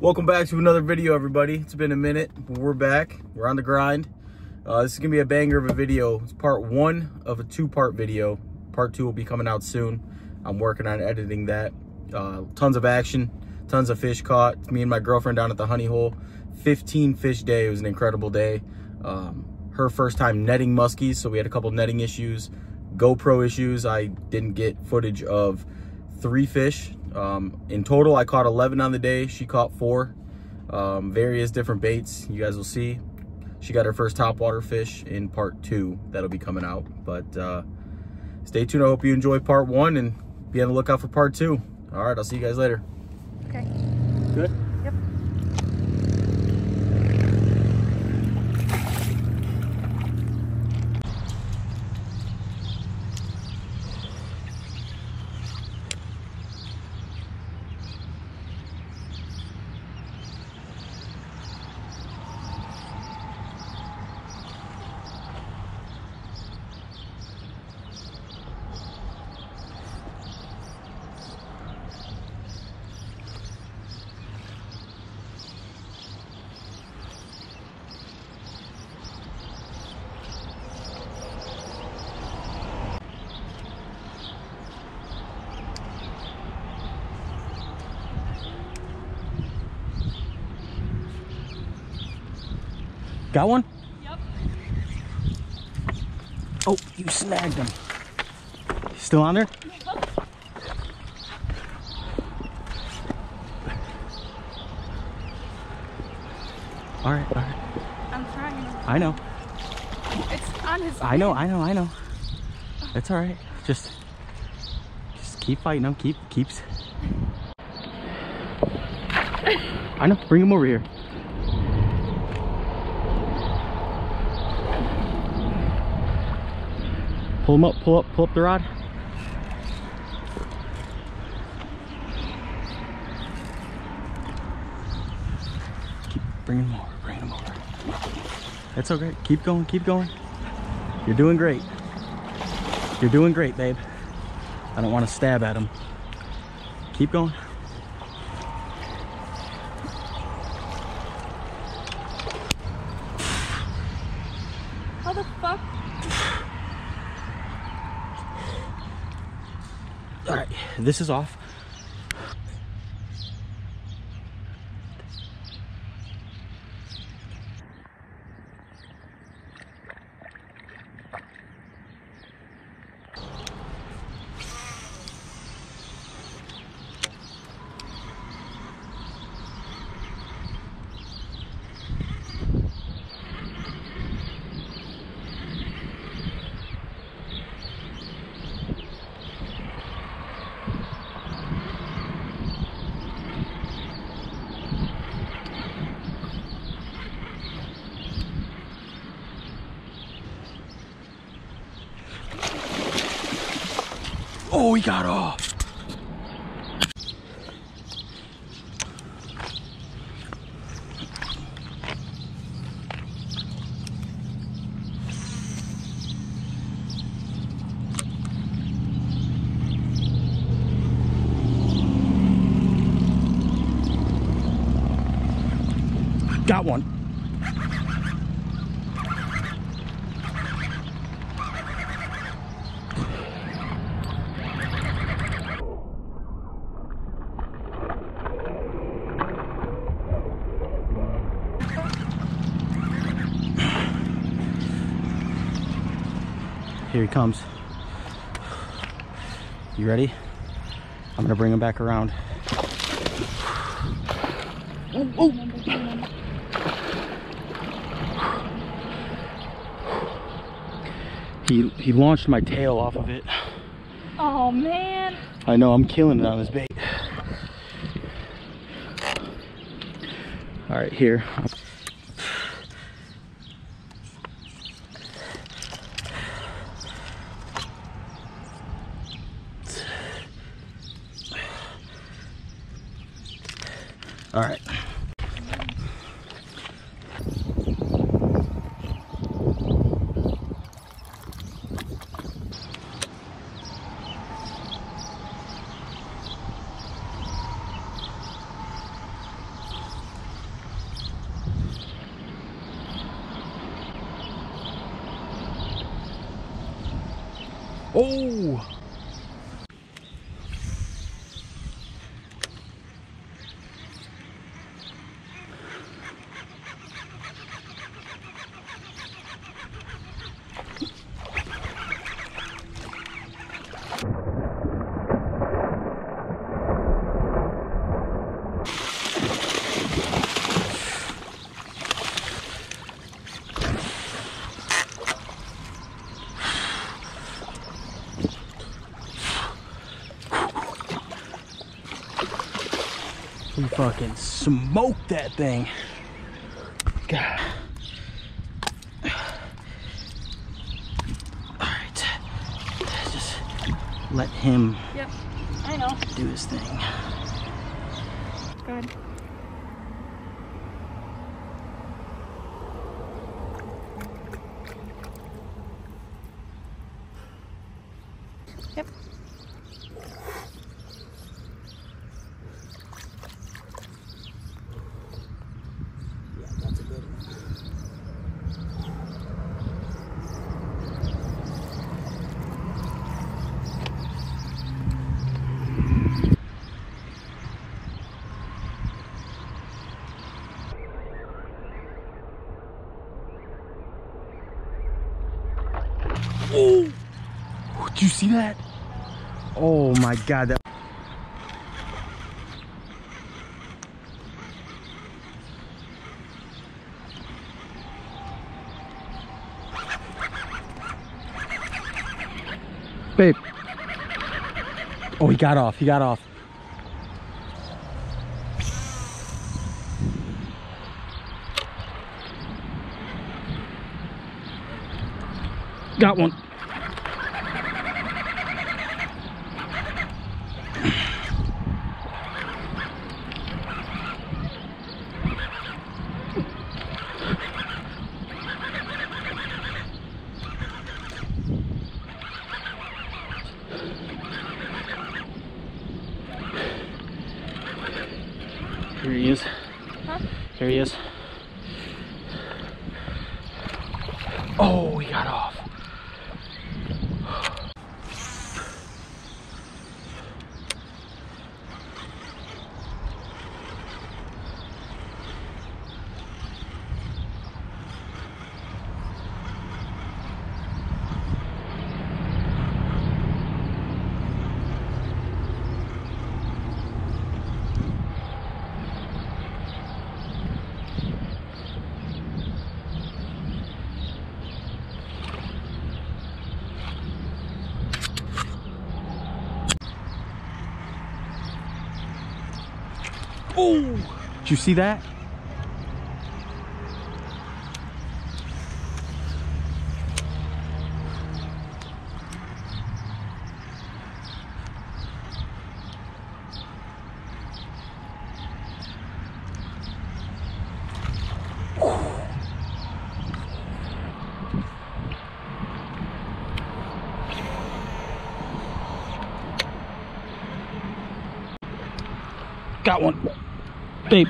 Welcome back to another video, everybody. It's been a minute, but we're back. We're on the grind. Uh, this is gonna be a banger of a video. It's part one of a two-part video. Part two will be coming out soon. I'm working on editing that. Uh, tons of action, tons of fish caught. It's me and my girlfriend down at the honey hole. 15 fish day. It was an incredible day. Um, her first time netting muskies, so we had a couple netting issues, GoPro issues. I didn't get footage of three fish um, in total, I caught 11 on the day. She caught four, um, various different baits. You guys will see. She got her first topwater fish in part two. That'll be coming out. But uh, stay tuned. I hope you enjoy part one and be on the lookout for part two. All right, I'll see you guys later. Got one? Yep. Oh, you snagged him. Still on there? All right, all right. I'm trying. I know. It's on his. I know, I know, I know. It's all right. Just, just keep fighting them. Keep, keeps. I know. Bring him over here. Pull him up. Pull up. Pull up the rod. Keep bringing him over. Bringing him over. That's okay. Keep going. Keep going. You're doing great. You're doing great, babe. I don't want to stab at him. Keep going. All right, this is off. Oh, he got off. Got one. Here he comes. You ready? I'm gonna bring him back around. He he launched my tail off of it. Oh man. I know I'm killing it on this bait. All right, here. All right. Oh! We fucking smoked that thing. God. Alright. Just let him Yep. I know. do his thing. Good. Did you see that? Oh my god, that Babe. Oh, he got off. He got off. Got one. Here he is. Huh? Here he is. Oh, he got off. Did you see that? Got one. Babe.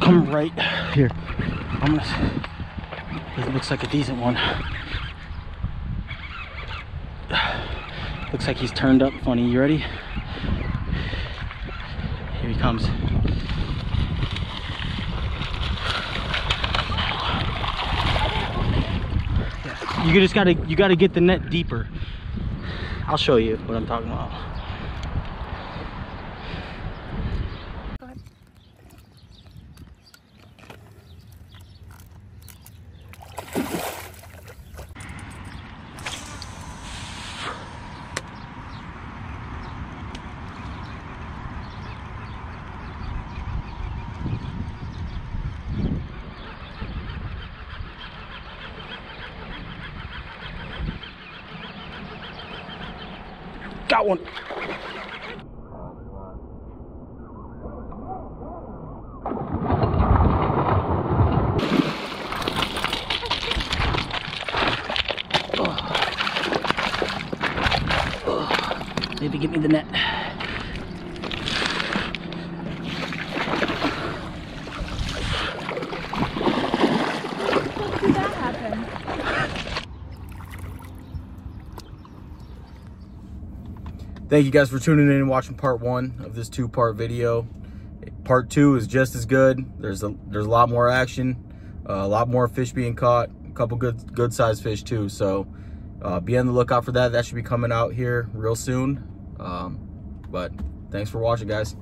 Come right here. I'm gonna. It looks like a decent one. Looks like he's turned up funny. You ready? Here he comes. You just gotta you gotta get the net deeper. I'll show you what I'm talking about. Got one. Maybe give me the net. Thank you guys for tuning in and watching part one of this two-part video. Part two is just as good. There's a there's a lot more action, uh, a lot more fish being caught, a couple good good sized fish too. So uh, be on the lookout for that. That should be coming out here real soon. Um, but thanks for watching, guys.